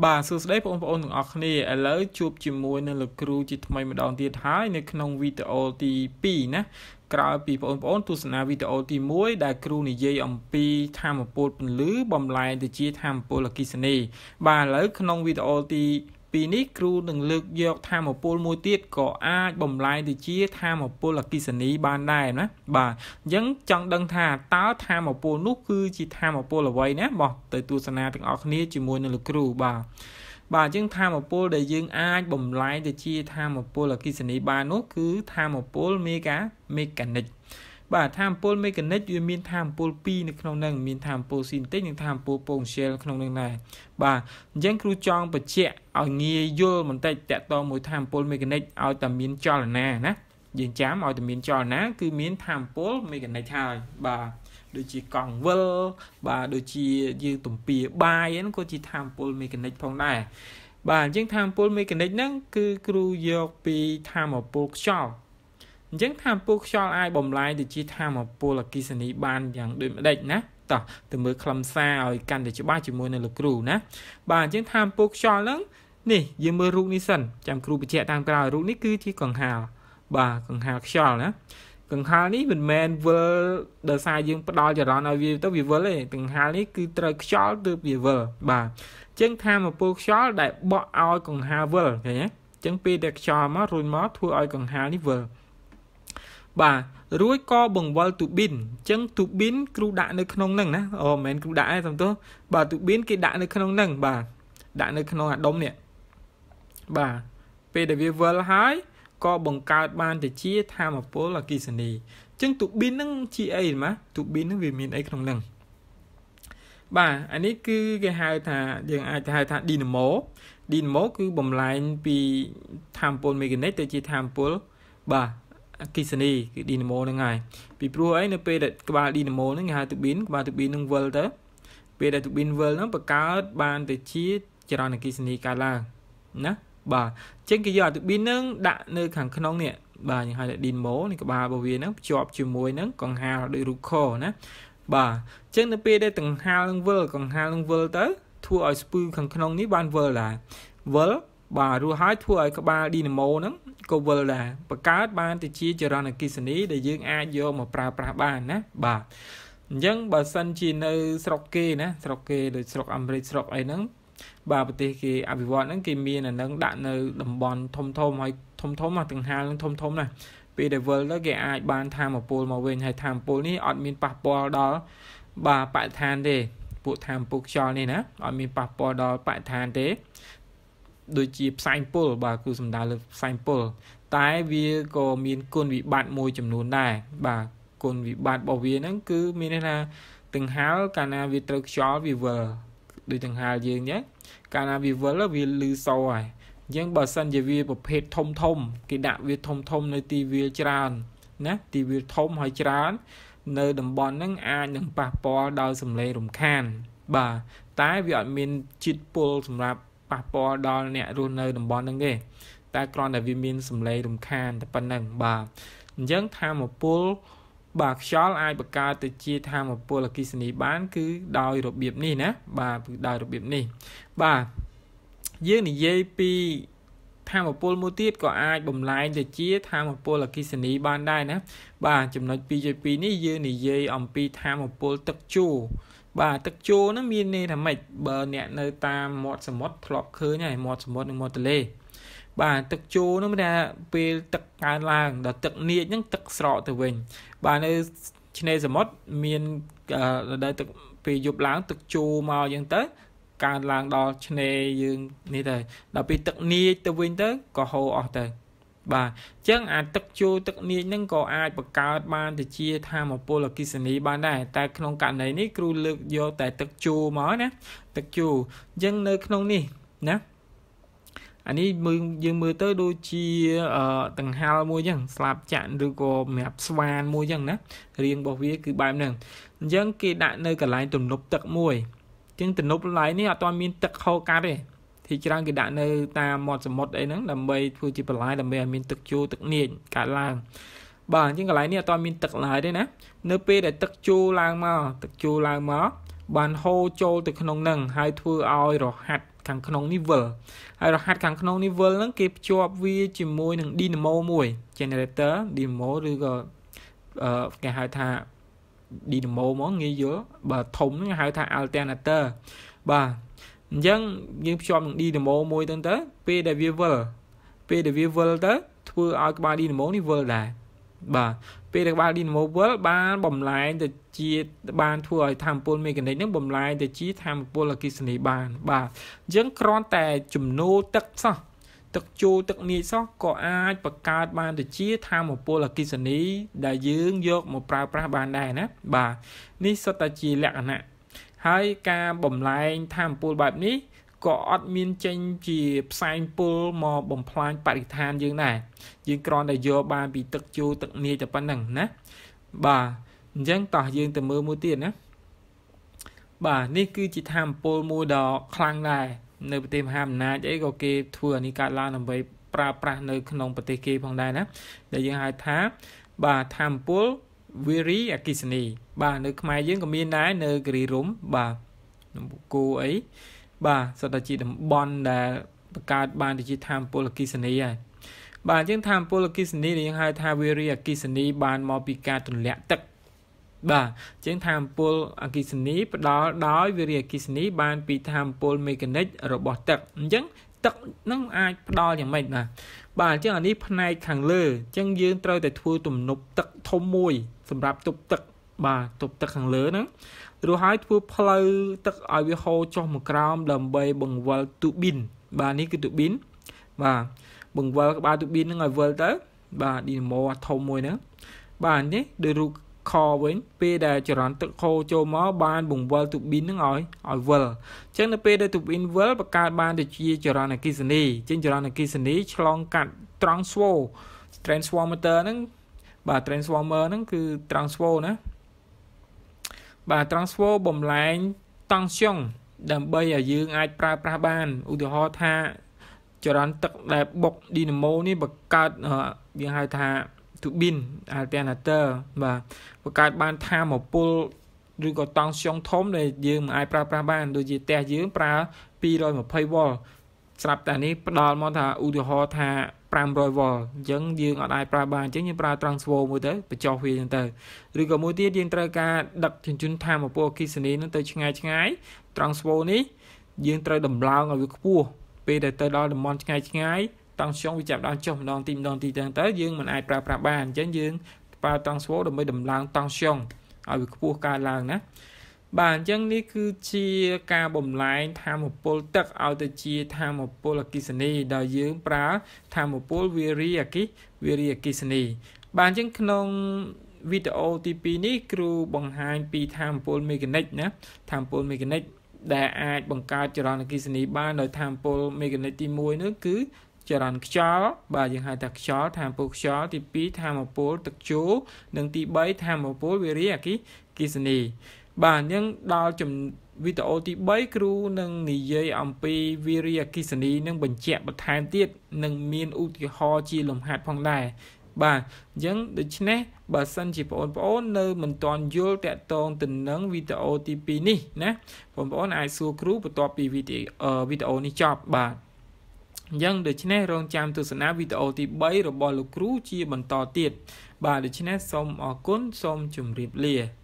បាទសួស្តីបងប្អូនទាំងអស់គ្នាឥឡូវជួបជាមួយនឹងលោកគ្រូជាថ្មីម្ដងទៀតហើយនៅក្នុងវីដេអូទី2ណាក្រោយពីបងប្អូនទស្សនាវីដេអូទី1ដែលគ្រូនិយាយអំពីធម្មពលពន្លឺបំលែងទៅជាធម្មពលអគិសនីបាទឥឡូវក្នុងវីដេអូទី ពីនេះគ្រូនឹងលើកយកធម្មពលមួយទៀតក៏អាចបំលែងទៅជាធម្មពលអគិសនីបានដែរណាបាទអញ្ចឹងចង់ដឹងថាតើធម្មពលនោះគឺជាធម្មពលអ្វីណាបោះទៅទស្សនាទាំងអស់គ្នាជាមួយនឹងលោកគ្រូបាទបាទអញ្ចឹងធម្មពលដែលយើងអាចបំលែងទៅជាធម្មពលអគិសនីបាននោះគឺធម្មពលមេកាមេកានិក បាទធម្មពលមេកានិកវាមានធម្មពល2នៅក្នុងហ្នឹងមានធម្មពលស៊ីនតិចនិងធម្មពលប៉ូសៀលក្នុងហ្នឹងដែរបាទអញ្ចឹងគ្រូចង់បញ្ជាក់ឲ្យងាយយល់បន្តិចតកតមួយធម្មពលមេកានិកឲ្យតែមានចលនាណាយើងចាំឲ្យតែមានចលនាគឺមានធម្មពលមេកានិកហើយបាទដូចជាកង់វិលបាទដូចជាយើងទំពាបាយហ្នឹងក៏ជាធម្មពលមេកានិកផងដែរបាទអញ្ចឹងធម្មពលមេកានិកហ្នឹងគឺគ្រូយកពីធម្មពលខ្យល់ អញ្ចឹងធម្មពលខ្យល់អាចបំលែងទៅជាធម្មពលអគិសនីបានយ៉ាងដូចម្ដេចណាតោះទៅមើលខ្លឹមសារឲ្យកាន់តែច្បាស់ជាមួយនឹងលោកគ្រូណាបាទអញ្ចឹងធម្មពលខ្យល់ហ្នឹងនេះយើងមើលរូបនេះសិនចាំគ្រូបញ្ជាក់តាមក្រោយរូបនេះគឺជាកង្ហាលបាទកង្ហាលខ្យល់ណាកង្ហាលនេះមិនមែនវិលដោយសារយើងផ្ដាល់ចរន្តឲ្យវាទៅវាវិលទេកង្ហាលនេះគឺត្រូវខ្យល់ទើបវាវិលបាទអញ្ចឹងធម្មពលខ្យល់ដែលបក់ឲ្យកង្ហាលវិលឃើញទេអញ្ចឹងពេលដែលខ្យល់មករួចមកធ្វើឲ្យកង្ហាលនេះវិល បាទរួចក៏បង្វិលទូប៊ីនអញ្ចឹងទូប៊ីនគ្រូដាក់នៅក្នុងហ្នឹងណាអូមិនមែនគ្រូដាក់ទេសំទោសបាទទូប៊ីនគេដាក់នៅក្នុងហ្នឹងបាទដាក់នៅក្នុងអាដុំនេះបាទពេលដែលវាវិលហើយក៏បង្កើតបានទៅជាធម្មពលអគិសនីអញ្ចឹងទូប៊ីនហ្នឹងជាអីម៉ាទូប៊ីនហ្នឹងវាមានអីក្នុងហ្នឹងបាទអានេះគឺគេហៅថាយើងអាចហៅថា dynamo dynamo គឺបំលែងពីធម្មពលមេកានិកទៅជាធម្មពលបាទ អគិសនីគឺ dynamo ហ្នឹងហើយពីព្រោះអីនៅពេលដែលក្បាល dynamo ហ្នឹងគេហៅ turbine ក្បាល turbine ហ្នឹងវិលទៅពេលដែល turbine វិលហ្នឹងបង្កើតបានទៅជាចរន្តអគិសនីកើតឡើងណាបាទអញ្ចឹងគេយកអា turbine ហ្នឹងដាក់នៅខាងក្នុងនេះបាទយើងហៅថា dynamo នេះក្បាលរបស់វាហ្នឹងភ្ជាប់ជាមួយនឹងកង្ហារដូចរូបខណាបាទអញ្ចឹងនៅពេលដែលកង្ហារនឹងវិលកង្ហារនឹងវិលទៅធ្វើឲ្យស្ពឺខាងក្នុងនេះបានវិលដែរវិល បាទរួចហើយធ្វើឲ្យក្បាល dynamo ហ្នឹងក៏វិលដែរបង្កើតបានទៅជាចរន្តអគិសនីដែលយើងអាចយកមកប្រើប្រាស់បានណាបាទអញ្ចឹងបើសិនជានៅស្រុកគេណាស្រុកគេដូចស្រុកអាមេរិកស្រុកអីហ្នឹងបាទប្រទេសគេអភិវឌ្ឍហ្នឹងគេមានអានឹងដាក់នៅតំបន់ធំធំហើយធំធំអាទាំងហាលនឹងធំធំណាពេលដែលវិលទៅគេអាចបានធម្មពលមកវិញហើយធម្មពលនេះអត់មានប៉ះពាល់ដល់បាទបរិស្ថានទេពួកធម្មពលខ្យល់នេះណាអត់មានប៉ះពាល់ដល់បរិស្ថានទេ ដូចជាផ្សែងពុលបាទគឺសំដៅលើផ្សែងពុលតែវាក៏មានគុណវិបត្តិមួយចំនួនដែរបាទគុណវិបត្តិរបស់វាហ្នឹងគឺមានន័យថាទាំងហាលកាលណាវាត្រូវខ្យល់វាវិលដូចទាំងហាលយើងអញ្ចឹងកាលណាវាវិលវាលឺសហើយអញ្ចឹងបើសិនជាវាប្រភេទធំធំគេដាក់វាធំធំនៅទីវាលច្រើនណាទីវាលធំហើយច្រើន នៅតំបន់ហ្នឹងអាចនឹងប៉ះពាល់ដោយសម្លេងរំខាន បាទតែវាអត់មានជាតិពុលសម្រាប់ ប៉ះពាល់ដល់អ្នករស់នៅតំបន់ហ្នឹងទេតែគ្រាន់តែវាមានសម្លេងរំខានតែប៉ុណ្ណឹងបាទអញ្ចឹងធម្មពលបាទខ្យល់អាចបង្កើតទៅជាធម្មពលអគិសនីបាន គឺដោយរបៀបនេះណាបាទគឺដោយរបៀបនេះបាទយើងនិយាយពីធម្មពលមួយទៀតក៏អាចបំលែងទៅជាធម្មពលអគិសនីបានដែរណាបាទចំណុច2.2នេះយើងនិយាយអំពីធម្មពលទឹកជូរ បាទទឹកជោហ្នឹងមានន័យថាម៉េចបើអ្នកនៅតាមមាត់សមុទ្រធ្លាប់ឃើញហើយមាត់សមុទ្រនិងមាត់ទន្លេបាទទឹកជោហ្នឹងមានថាពេលទឹកកើនឡើងដល់ទឹកនាចហ្នឹងទឹកស្រកទៅវិញ បាទនៅឆ្នេរសមុទ្រមានរដូវទឹកពេលយប់ឡើងទឹកជោមកអញ្ចឹងទៅកើនឡើងដល់ឆ្នេរយើងនេះទៅដល់ពេលទឹកនាចទៅវិញទៅក៏ហូរអស់ទៅ បាទអញ្ចឹងអាទឹកជោទឹកនាចហ្នឹងក៏អាចបង្កើតបានទៅជាធម្មពលអគិសនីបានដែរតែក្នុងករណីនេះគ្រូលើកយកតែទឹកជោមកណាទឹកជោអញ្ចឹងនៅក្នុងនេះណាអានេះមើលយើងមើលទៅដូចជាដង្ហាលមួយចឹងស្លាបចាក់ឬក៏ម្រាប់ស្វានមួយចឹងណារាងរបស់វាគឺបែបហ្នឹងអញ្ចឹងគេដាក់នៅកន្លែងទំនប់ទឹកមួយអញ្ចឹងទំនប់កន្លែងនេះអត់ទាន់មានទឹកហូរកាត់ទេ ទីច្រើនគេដាក់នៅតាមមាត់សមុទ្រអីហ្នឹងដើម្បីធ្វើជាបន្លែដើម្បីឲ្យមានទឹកជោទឹកនាចកើតឡើងបាទអញ្ចឹងកន្លែងនេះអត់មានទឹកឡើយទេណានៅពេលដែលទឹកជោឡើងមកទឹកជោឡើងមកបានហូរចូលទៅក្នុងហ្នឹងហើយធ្វើឲ្យរហាត់ខាងក្នុងនេះវិលហើយរហាត់ខាងក្នុងនេះវិលហ្នឹងគេភ្ជាប់វាជាមួយនឹង dynamo មួយ generator dynamo ឬក៏អឺគេហៅថា dynamo ហ្មងងាយយល់បើធំហ្នឹងហៅថា alternator បាទ អញ្ចឹងយើងភ្ជាប់នឹង dynamo មួយទៅទៅពេលដែលវាវិលពេលដែលវាវិលទៅធ្វើឲ្យក្បាល dynamo នេះវិលដែរបាទពេលដែលក្បាល dynamo វិលបានបំលែងទៅជាបានធ្វើឲ្យធម្មពលមេកានិកនឹងបំលែងទៅជាធម្មពលអគ្គិសនីបាន បាទអញ្ចឹងគ្រាន់តែចំនួនទឹកសោះទឹកជោទឹកនាយសោះក៏អាចបង្កើតបានទៅជាធម្មពលអគ្គិសនី ដែលយើងយកមកប្រើប្រាស់បានដែរណាបាទនេះសុទ្ធតែជាលក្ខណៈ ហើយការបំលែងធម្មពលបែបនេះក៏អត់មានចេញជាផ្សែងពុលមកបំផ្លាញបរិស្ថានយើងដែរយើងគ្រាន់តែយកបានពីទឹកជូរទឹកនាយតែប៉ុណ្្នឹងណាបាទអញ្ចឹងតោះយើងទៅមើលមួយទៀតណាបាទនេះគឺជាធម៌ពលមួយដ៏ខ្លាំងដែរនៅប្រទេសមហាអំណាចអីក៏គេធ្វើអានេះកើតឡើងដើម្បីប្រើប្រាស់នៅក្នុងប្រទេសគេផងដែរណាដែលយើងហៅថាបាទធម៌ពល វិរិយអកិសនី បាទនៅខ្មែរយើងក៏មានដែរនៅគិរីរំបាទគូអីបាទសុទ្ធតែជាតំបន់ដែលបង្កើតបានទៅជាធម្មពលអគិសនីហើយបាទអញ្ចឹងធម្មពលអគិសនីដែលយើងហៅថាវារីអគិសនី បានមកពីការទម្លាក់ទឹកបាទអញ្ចឹងធម្មពលអគិសនីផ្ដល់ដោយវារីអគិសនី បានពីធម្មពលមេកានិករបស់ទឹកអញ្ចឹងទឹកនឹងអាចផ្ដល់យ៉ាងម៉េចណាបាទអញ្ចឹងអានេះផ្នែកខាងលើអញ្ចឹងយើងត្រូវតែធ្វើទំនប់ទឹកធំមួយ សម្រាប់ទប់ទឹកបាទទប់ទឹកខាងលើហ្នឹងរួចហើយធ្វើផ្លូវទឹកឲ្យវាហូរចុះមកក្រោមដើម្បីបង្វិលទូប៊ីនបាទនេះគឺទូប៊ីនបាទបង្វិលក្បាលទូប៊ីនហ្នឹងឲ្យវិលទៅ បាទឌីណាម៉ូធំមួយហ្នឹងបាទនេះដូចរូបខវិញពេលដែលចរន្តទឹកហូរចូលមកបានបង្វិលទូប៊ីនហ្នឹងឲ្យឲ្យវិលអញ្ចឹងនៅពេលដែលទូប៊ីនវិលបង្កើតបានទៅជាចរន្តអគ្គិសនីជាចរន្តអគ្គិសនីឆ្លងកាត់ transfer transformer ហ្នឹង បាទ transformer ហ្នឹងគឺ transfer ណាបាទ transfer បំលែងតង់ស្យុងដើម្បីឲ្យយើងអាចប្រើប្រាស់បានឧទាហរណ៍ថាចរន្តទឹកដែលបុកឌីណាម៉ូនេះបង្កើតយើងហៅថា turbine alternator បាទបង្កើតបានថាមពលឬក៏តង់ស្យុងធំដែលយើងមិនអាចប្រើប្រាស់បានដូចជាផ្ទះយើងប្រើ220វ៉ុលស្រាប់តែនេះផ្ដល់មកថាឧទាហរណ៍ថា 500វ៉ុលអញ្ចឹងយើងអត់អាចប្រើបានអញ្ចឹងយើងប្រើ transfer មួយទៅបញ្ចុះវាអញ្ចឹងទៅឬក៏មួយទៀតយើងត្រូវការដឹកជញ្ជូនថាមពលអគ្គិសនីនឹងទៅឆ្ងាយឆ្ងាយ transfer នេះយើងត្រូវដំឡើងឲ្យវាខ្ពស់ពេលដែលទៅដល់តំបន់ឆ្ងាយឆ្ងាយតង់ស្យងវាចាប់ដើមចុះម្ដងទីម្ដងទីទៅទៅយើងមិនអាចប្រើប្រាស់បានអញ្ចឹងយើងប្រើ transfer ដើម្បីដំឡើងតង់ស្យងឲ្យវាខ្ពស់កើតឡើងណា បាទអញ្ចឹងនេះគឺជាការបំលែងធម្មពលទឹកឲ្យទៅជាធម្មពលអគិសនីដែលយើងប្រើធម្មពលវារីអគិវារីអគិសនី បាទអញ្ចឹងក្នុងវីដេអូទី2នេះគ្រូបង្ហាញពីធម្មពលមេកានិកណាធម្មពលមេកានិកដែលអាចបង្កើតចរន្តអគ្គិសនីបានដោយធម្មពលមេកានិកទី1នោះគឺចរន្តខ្យល់បាទយើងហៅថាខ្យល់ធម្មពលខ្យល់ទី2ធម្មពលទឹកជោនិងទី3ធម្មពលវារីអគិគិសនី បាទអញ្ចឹងដល់ជំវីដេអូទី3គ្រូនឹងនិយាយអំពីវិរិយអគិសនីនឹងបញ្ជាក់បន្ថែមទៀតនឹងមានឧទាហរណ៍ជាលំហាត់ផងដែរបាទអញ្ចឹងដូច្នេះបើសិនជាបងប្អូននៅមិនទាន់យល់តាក់ទងទៅនឹងវីដេអូទី2នេះណាបងប្អូនអាចសួរគ្រូបន្ទាប់ពីវីដេអូវីដេអូនេះចប់បាទអញ្ចឹងដូច្នេះរងចាំទស្សនាវីដេអូទី3របស់លោកគ្រូជាបន្តទៀតបាទដូច្នេះសូមអរគុណសូមជម្រាបលា